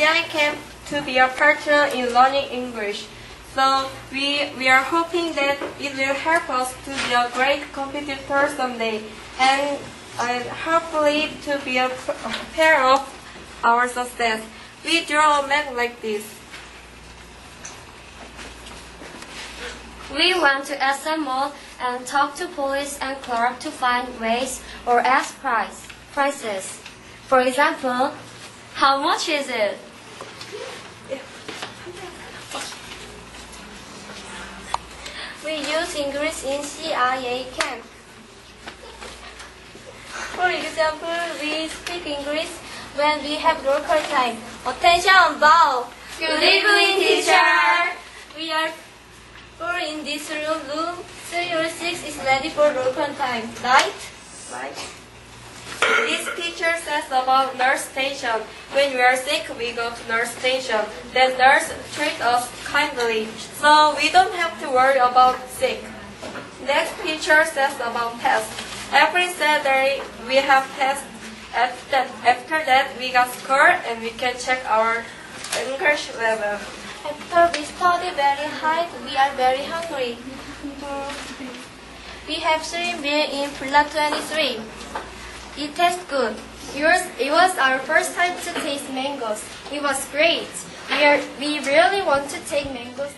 CIA camp to be a partner in learning English. So we, we are hoping that it will help us to be a great competitor someday and, and hopefully to be a pair of our success. We draw a map like this. We went to assemble and talk to police and clerk to find ways or ask price, prices. For example, how much is it? We use English in CIA camp. For example, we speak English when we have local time. Attention, bow. Good evening, teacher. We are four in this room. Room 306 is ready for local time. Right? Right? This picture says about nurse station. When we are sick, we go to nurse station. The nurse treat us kindly, so we don't have to worry about sick. Next picture says about test. Every Saturday we have test. After after that, we got score and we can check our English level. After we study very hard, we are very hungry. We have three meals in Block 23. It tastes good. Was, it was our first time to taste mangoes. It was great. We, really want to take mangoes